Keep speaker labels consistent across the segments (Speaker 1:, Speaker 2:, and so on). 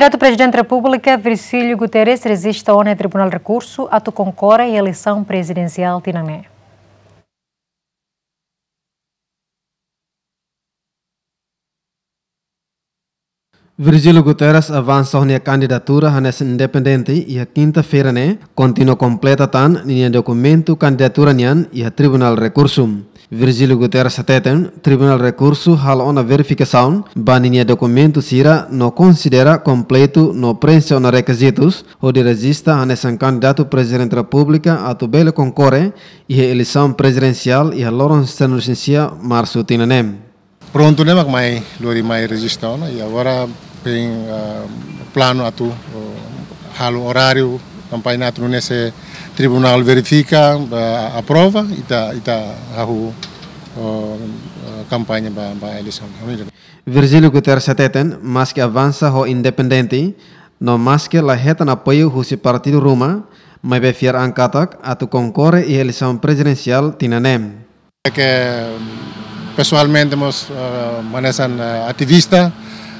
Speaker 1: Candidato presidente da República, Virgílio Guterres, resiste ao Tribunal Recurso a tu concorre à eleição presidencial Tinané.
Speaker 2: Virgílio Guterres avança a candidatura a nessa independente e a quinta-feira né continua completa tan em documento candidatura nian e a Tribunal Recurso. Virgílio Guterres ateten Tribunal Recurso hal ona verificação baninia documento sira no considera completo no preenche requisitos ou de regista a nessa candidato presidente da República a tubele concorre e a eleição presidencial e a Lawrence licencia março tinanem.
Speaker 3: Pronto né, mas lori mai registrou e agora tem uh, plano atu uh, halo horário campanha atu nesse tribunal verifica uh, aprova ita ita hahu uh, campanha ba ba eleição
Speaker 2: Virgílio Guterres seteten mas que avança ho independente no mas que la heta na apoio husi partido Roma mas be fiar angkatak atu concorre e eleição presidencial tinanem
Speaker 3: é que pessoalmente nós uh, manejan uh, ativista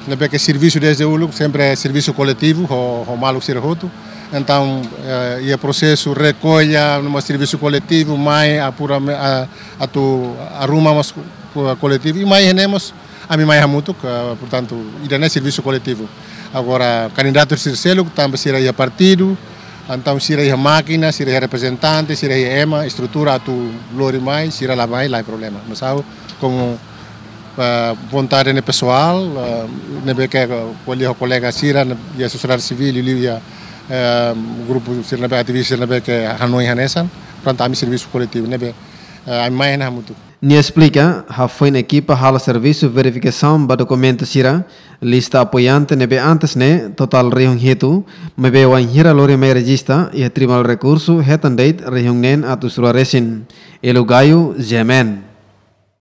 Speaker 3: Lembra que serviço desde o sempre é serviço coletivo, o, o maluco ser roto. Então, eh, e o processo recolha no serviço coletivo, mais apura a, a tu arrumamos coletivo e mais temos a mim mais muito, portanto, ainda não é serviço coletivo. Agora, candidato Circelo, também será partido, então será a máquina, será representante, será EMA, estrutura a tu lori mais, será lá mais, lá é problema. Mas como vontade ne pessoal, uh, ne be que o colega Sira e a sociedade civil e o uh, grupo Sira be ativista ne be que Hanoi Hanesan, pronto, a serviço coletivo ne be a mais na muito.
Speaker 2: Ni explica, ha foi na equipa hala serviço verificação ba documento sira, lista apoiante nebe antes ne, total região hitu, mebe wan hira lori me regista e tribunal recurso hetan date região nen atu sura resin. Elu gaio, Jemen.